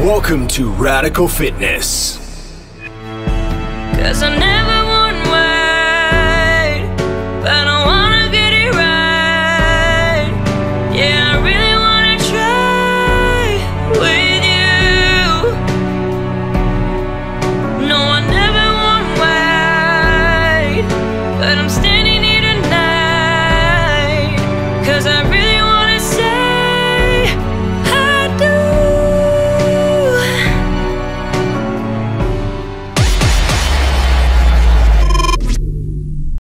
Welcome to Radical Fitness.